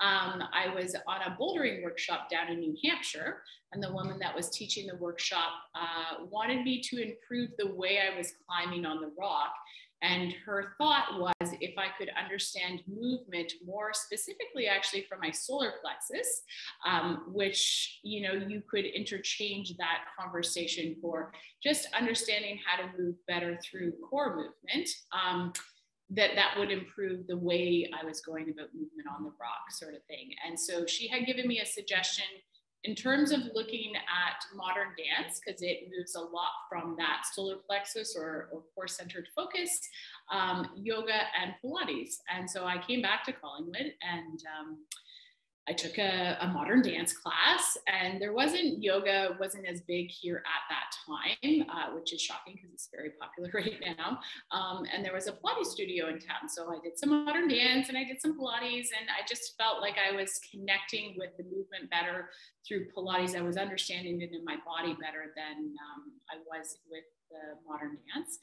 um, I was on a bouldering workshop down in New Hampshire, and the woman that was teaching the workshop uh, wanted me to improve the way I was climbing on the rock. And her thought was if I could understand movement more specifically, actually from my solar plexus, um, which you know you could interchange that conversation for just understanding how to move better through core movement. Um, that that would improve the way I was going about movement on the rock, sort of thing. And so she had given me a suggestion in terms of looking at modern dance, because it moves a lot from that solar plexus or, or core centered focus, um, yoga and Pilates. And so I came back to Collingwood and um, I took a, a, modern dance class, and there wasn't yoga wasn't as big here at that time, uh, which is shocking because it's very popular right now. Um, and there was a Pilates studio in town, so I did some modern dance and I did some Pilates, and I just felt like I was connecting with the movement better through Pilates. I was understanding it in my body better than um, I was with the modern dance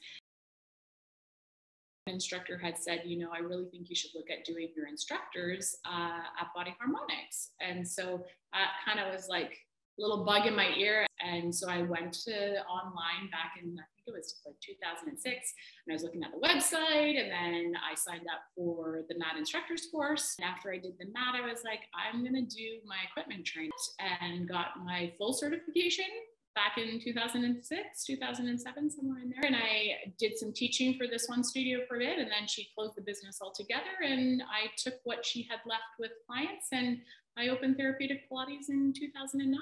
instructor had said, you know, I really think you should look at doing your instructors uh, at Body Harmonics. And so that kind of was like a little bug in my ear. And so I went to online back in, I think it was like 2006, and I was looking at the website. And then I signed up for the MAT instructors course. And after I did the MAT, I was like, I'm going to do my equipment training and got my full certification back in 2006, 2007, somewhere in there. And I did some teaching for this one studio for a bit, and then she closed the business altogether. And I took what she had left with clients and I opened Therapeutic Pilates in 2009.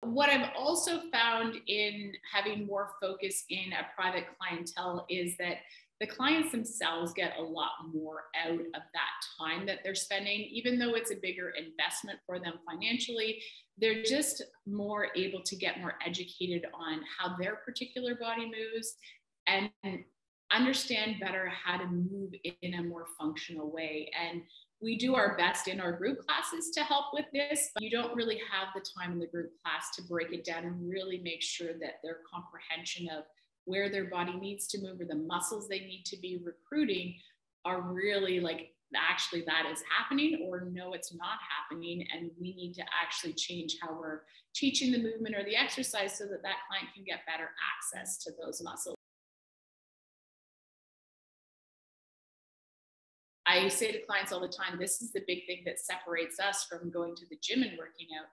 What I've also found in having more focus in a private clientele is that the clients themselves get a lot more out of that time that they're spending, even though it's a bigger investment for them financially. They're just more able to get more educated on how their particular body moves and understand better how to move in a more functional way. And we do our best in our group classes to help with this, but you don't really have the time in the group class to break it down and really make sure that their comprehension of where their body needs to move or the muscles they need to be recruiting are really like actually that is happening or no it's not happening. And we need to actually change how we're teaching the movement or the exercise so that that client can get better access to those muscles. I say to clients all the time, this is the big thing that separates us from going to the gym and working out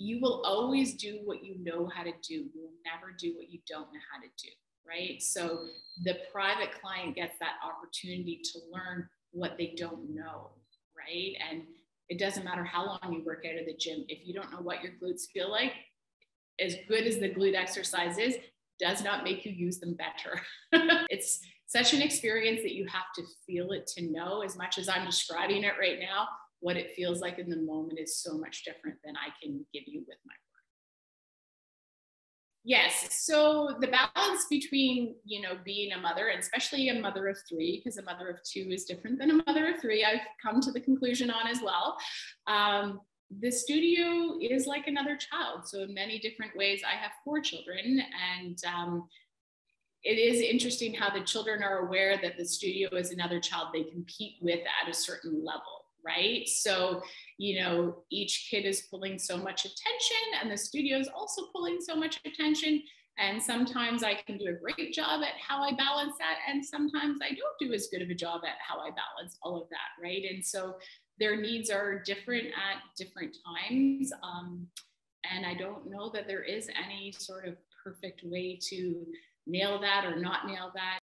you will always do what you know how to do. You will never do what you don't know how to do, right? So the private client gets that opportunity to learn what they don't know, right? And it doesn't matter how long you work out of the gym. If you don't know what your glutes feel like, as good as the glute exercise is, does not make you use them better. it's such an experience that you have to feel it to know as much as I'm describing it right now what it feels like in the moment is so much different than I can give Yes, so the balance between, you know, being a mother, and especially a mother of three, because a mother of two is different than a mother of three, I've come to the conclusion on as well. Um, the studio is like another child. So, in many different ways, I have four children, and um, it is interesting how the children are aware that the studio is another child they compete with at a certain level right? So, you know, each kid is pulling so much attention, and the studio is also pulling so much attention. And sometimes I can do a great job at how I balance that. And sometimes I don't do as good of a job at how I balance all of that, right? And so their needs are different at different times. Um, and I don't know that there is any sort of perfect way to nail that or not nail that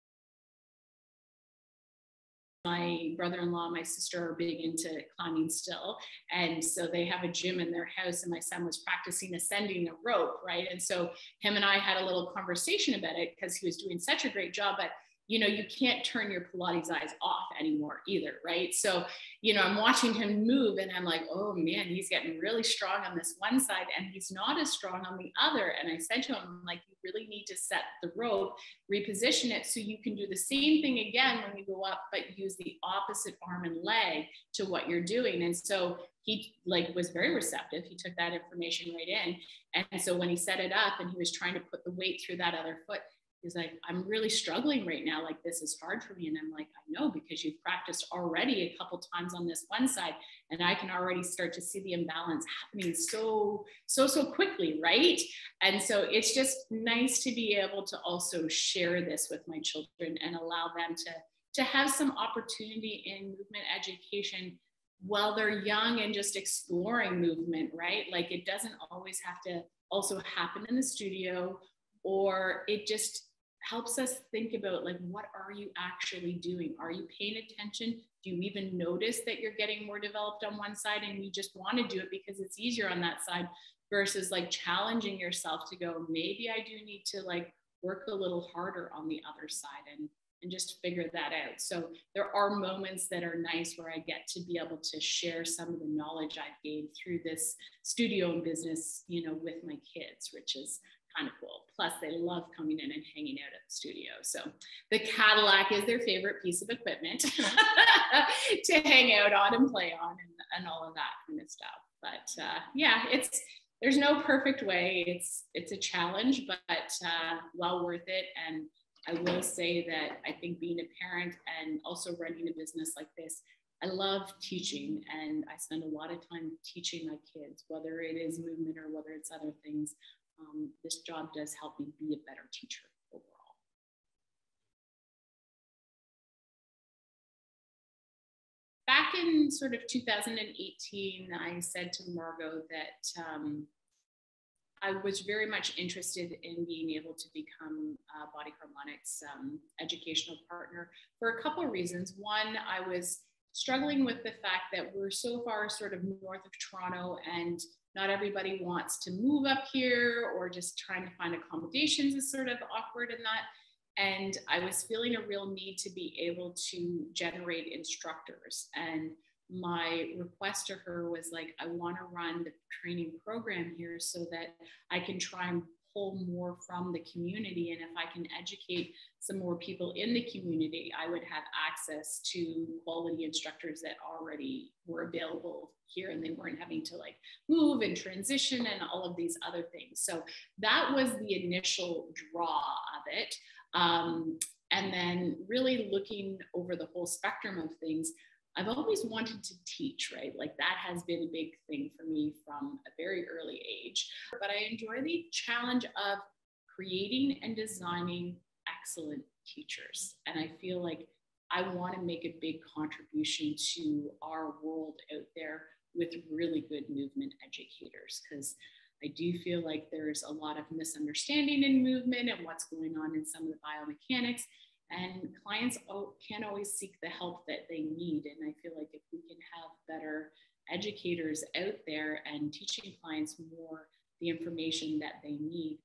my brother-in-law my sister are big into climbing still. And so they have a gym in their house and my son was practicing ascending a rope right? And so him and i had a little conversation about it because he was doing such a great job but you know, you can't turn your Pilates eyes off anymore either, right? So, you know, I'm watching him move and I'm like, oh man, he's getting really strong on this one side and he's not as strong on the other. And I said to him, like, you really need to set the rope, reposition it so you can do the same thing again when you go up, but use the opposite arm and leg to what you're doing. And so he like was very receptive. He took that information right in. And so when he set it up and he was trying to put the weight through that other foot, he's like, I'm really struggling right now. Like, this is hard for me. And I'm like, I know because you've practiced already a couple times on this one side. And I can already start to see the imbalance happening so, so, so quickly. Right. And so it's just nice to be able to also share this with my children and allow them to, to have some opportunity in movement education while they're young and just exploring movement, right? Like it doesn't always have to also happen in the studio or it just helps us think about like what are you actually doing? Are you paying attention? Do you even notice that you're getting more developed on one side and you just want to do it because it's easier on that side versus like challenging yourself to go maybe i do need to like work a little harder on the other side and and just figure that out. So there are moments that are nice where i get to be able to share some of the knowledge i've gained through this studio and business you know with my kids which is kind of cool. Plus, they love coming in and hanging out at the studio. So the Cadillac is their favorite piece of equipment to hang out on and play on and, and all of that kind of stuff. But uh, yeah, it's there's no perfect way. It's it's a challenge, but uh, well worth it. And I will say that I think being a parent and also running a business like this, I love teaching and I spend a lot of time teaching my kids, whether it is movement or whether it's other things um, this job does help me be a better teacher overall. Back in sort of 2018, I said to Margot that um, I was very much interested in being able to become Body Harmonics um, educational partner for a couple of reasons. One, I was struggling with the fact that we're so far sort of north of Toronto and not everybody wants to move up here or just trying to find accommodations is sort of awkward in that. And I was feeling a real need to be able to generate instructors. And my request to her was like, I want to run the training program here so that I can try and pull more from the community. And if I can educate some more people in the community, I would have access to quality instructors that already were available here and they weren't having to like move and transition and all of these other things. So that was the initial draw of it. Um, and then really looking over the whole spectrum of things, I've always wanted to teach, right? Like that has been a big thing for me from a very early age. But I enjoy the challenge of creating and designing excellent teachers. And I feel like I want to make a big contribution to our world out there with really good movement educators because I do feel like there's a lot of misunderstanding in movement and what's going on in some of the biomechanics. And clients can't always seek the help that they need. And I feel like if we can have better educators out there and teaching clients more the information that they need,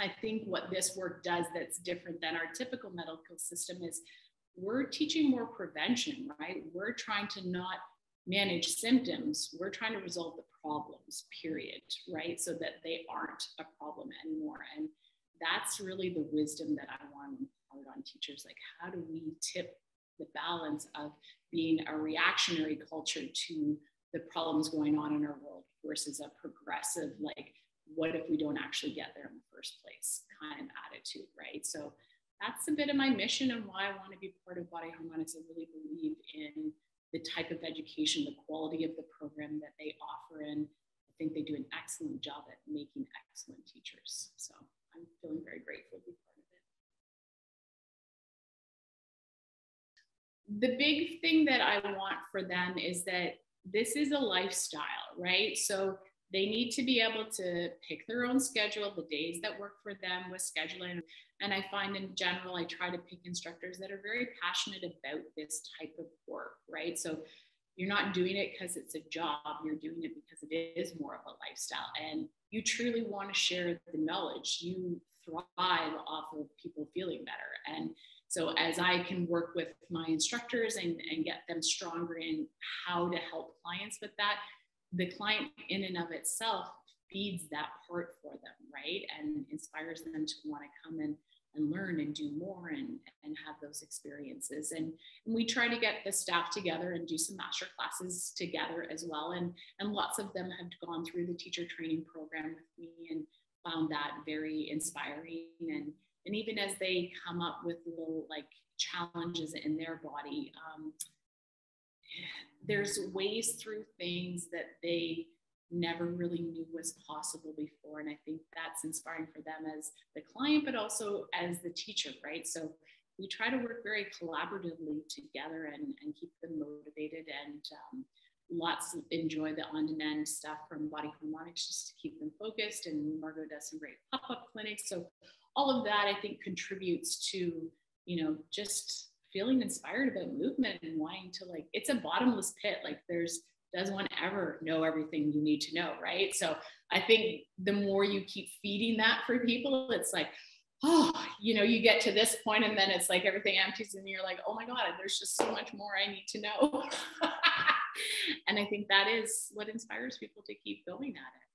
I think what this work does that's different than our typical medical system is we're teaching more prevention, right? We're trying to not manage symptoms. We're trying to resolve the problems, period, right? So that they aren't a problem anymore. And that's really the wisdom that I want to impart on teachers. Like, how do we tip the balance of being a reactionary culture to the problems going on in our world versus a progressive, like, what if we don't actually get there in the first place kind of attitude, right? So that's a bit of my mission and why I want to be part of Body Harmonics. I really believe in the type of education, the quality of the program that they offer, and I think they do an excellent job at making excellent teachers. So I'm feeling very grateful to be part of it. The big thing that I want for them is that this is a lifestyle, right? So they need to be able to pick their own schedule, the days that work for them with scheduling. And I find in general, I try to pick instructors that are very passionate about this type of work, right? So you're not doing it because it's a job, you're doing it because it is more of a lifestyle. And you truly want to share the knowledge. You thrive off of people feeling better. And so as I can work with my instructors and, and get them stronger in how to help clients with that, the client in and of itself feeds that part for them, right? And inspires them to want to come and and learn and do more and, and have those experiences. And, and we try to get the staff together and do some master classes together as well. And, and lots of them have gone through the teacher training program with me and found that very inspiring. And, and even as they come up with little like challenges in their body, um, there's ways through things that they never really knew was possible before. And I think that's inspiring for them as the client, but also as the teacher, right? So we try to work very collaboratively together and, and keep them motivated and um, lots enjoy the on-demand stuff from body harmonics just to keep them focused and margot does some great pop-up clinics so all of that i think contributes to you know just feeling inspired about movement and wanting to like it's a bottomless pit like there's does one ever know everything you need to know, right? So I think the more you keep feeding that for people, it's like, oh, you know, you get to this point and then it's like everything empties and you're like, oh my God, there's just so much more I need to know. and I think that is what inspires people to keep going at it.